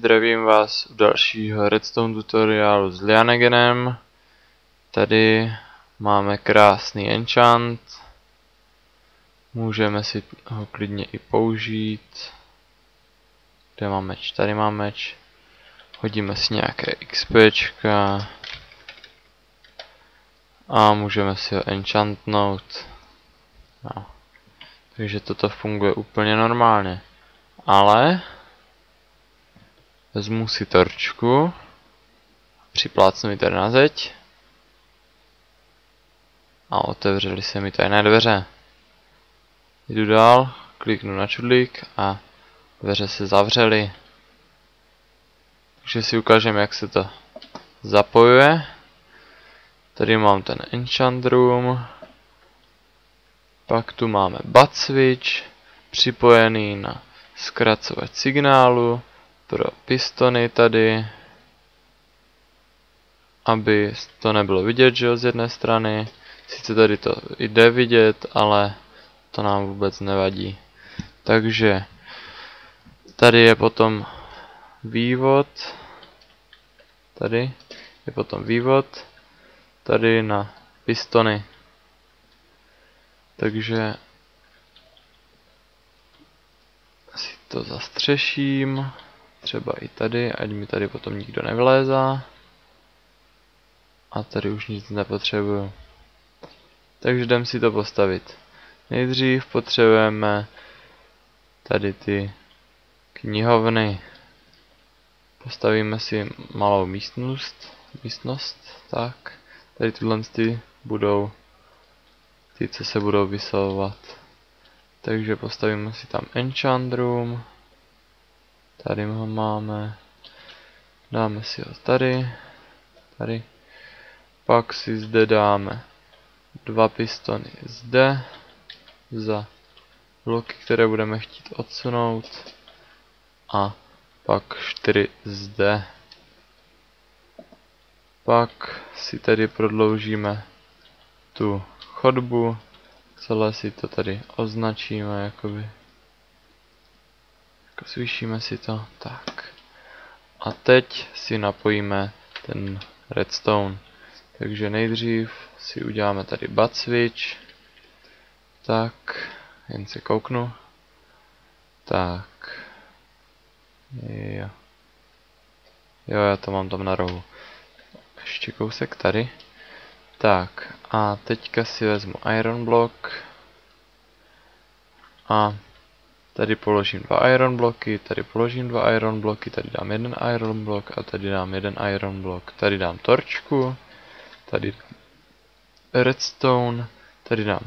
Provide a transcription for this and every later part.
zdravím vás u dalšího Redstone tutoriálu s Lianegenem. Tady máme krásný enchant. Můžeme si ho klidně i použít. Kde mám meč? Tady mám meč. Hodíme si nějaké XPčka. A můžeme si ho enchantnout. No. Takže toto funguje úplně normálně. Ale vezmu si torčku, připlácnu ji tady na zeď a otevřeli se mi tajné dveře. Jdu dál, kliknu na čudlík a dveře se zavřely. Takže si ukážeme, jak se to zapojuje. Tady mám ten enchant room. Pak tu máme bat switch, připojený na zkracovač signálu pro pistony tady, aby to nebylo vidět, že jo, z jedné strany. Sice tady to jde vidět, ale to nám vůbec nevadí. Takže tady je potom vývod, tady je potom vývod, tady na pistony. Takže si to zastřeším. Třeba i tady, ať mi tady potom nikdo nevlézá. A tady už nic nepotřebuju. Takže jdem si to postavit. Nejdřív potřebujeme tady ty knihovny. Postavíme si malou místnost, místnost, tak. Tady tyhle ty budou ty, co se budou vysovovat. Takže postavíme si tam enchant room. Tady ho máme. Dáme si ho tady. Tady. Pak si zde dáme dva pistony zde. Za bloky, které budeme chtít odsunout. A pak čtyři zde. Pak si tady prodloužíme tu chodbu. Celé si to tady označíme, jakoby. Zvýšíme si to, tak. A teď si napojíme ten redstone. Takže nejdřív si uděláme tady bat switch. Tak, jen se kouknu. Tak. Jo. Jo, já to mám tam na rohu. Ještě kousek tady. Tak, a teďka si vezmu iron block. A Tady položím dva iron bloky, tady položím dva iron bloky, tady dám jeden iron block a tady dám jeden iron block. Tady dám torčku, tady redstone, tady dám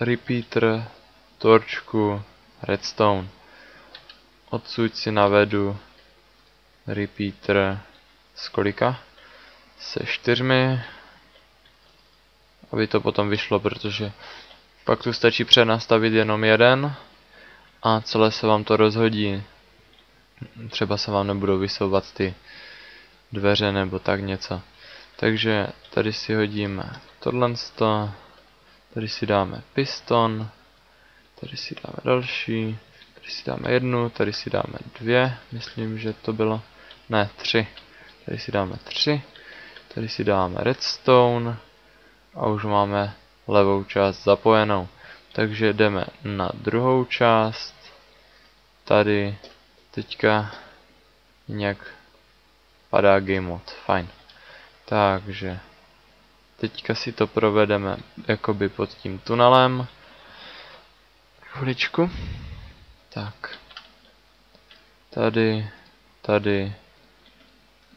repeater, torčku, redstone. Odsud si navedu repeater z kolika? Se čtyřmi, aby to potom vyšlo, protože pak tu stačí přenastavit jenom jeden a celé se vám to rozhodí. Třeba se vám nebudou vysouvat ty dveře nebo tak něco. Takže tady si hodíme tohle, tady si dáme piston, tady si dáme další, tady si dáme jednu, tady si dáme dvě, myslím, že to bylo, ne, tři. Tady si dáme tři, tady si dáme redstone a už máme levou část zapojenou. Takže jdeme na druhou část. Tady teďka nějak padá game mod. Fajn. Takže teďka si to provedeme jakoby pod tím tunelem. Chviličku. Tak. Tady, tady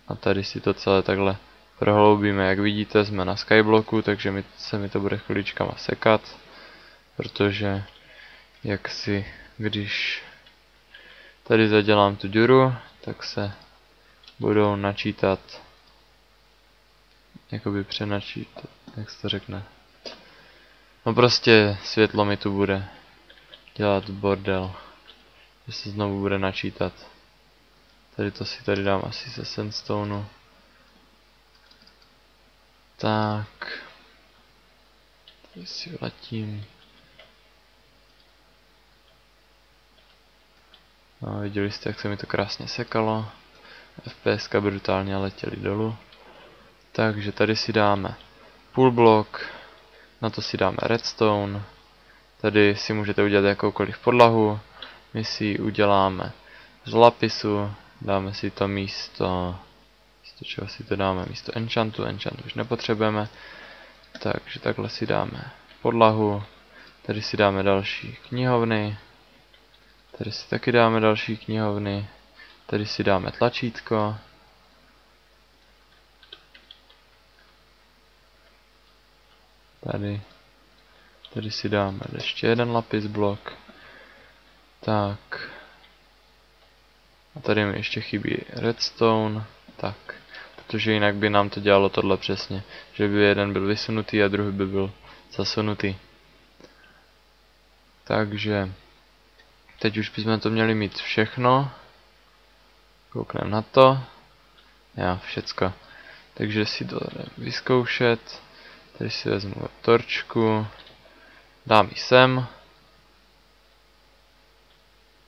a tady si to celé takhle prohloubíme. Jak vidíte, jsme na skyblocku, takže mi, se mi to bude chviličkama sekat protože jak si, když tady zadělám tu díru, tak se budou načítat, jakoby přenačítat, jak se to řekne. No prostě světlo mi tu bude dělat bordel, že se znovu bude načítat. Tady to si tady dám asi se sandstone. Tak. Tady si vletím. No, viděli jste, jak se mi to krásně sekalo. FPS brutálně letěly dolů. Takže tady si dáme pull block, na to si dáme redstone, tady si můžete udělat jakoukoliv podlahu, my si ji uděláme z lapisu, dáme si to místo, místo čeho si to dáme, místo enchantu, enchant už nepotřebujeme, takže takhle si dáme podlahu, tady si dáme další knihovny, tady si taky dáme další knihovny, tady si dáme tlačítko, Tady. Tady si dáme ještě jeden lapis blok. Tak. A tady mi ještě chybí redstone. Tak. Protože jinak by nám to dělalo tohle přesně. Že by jeden byl vysunutý a druhý by byl zasunutý. Takže. Teď už bychom to měli mít všechno. Koukneme na to. Já, všecko. Takže si to vyzkoušet. Tady si vezmu torčku, dám ji sem.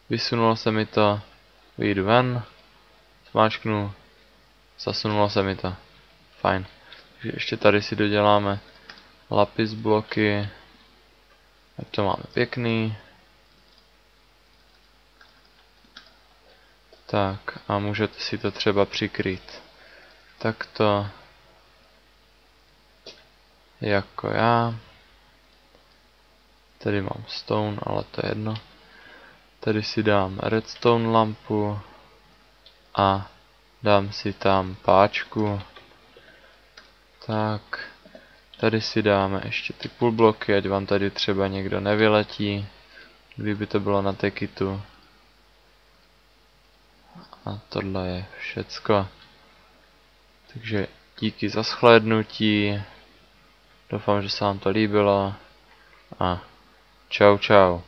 Vysunulo se mi to, vyjdu ven, zmáčknu, zasunulo se mi to. Fajn. Takže ještě tady si doděláme lapis bloky, ať to máme pěkný. Tak a můžete si to třeba přikrýt takto jako já. Tady mám stone, ale to je jedno. Tady si dám redstone lampu a dám si tam páčku. Tak, tady si dáme ještě ty půl bloky, ať vám tady třeba někdo nevyletí, kdyby to bylo na tekitu. A tohle je všecko. Takže díky za shlédnutí. Doufám, že se vám to líbilo a čau čau.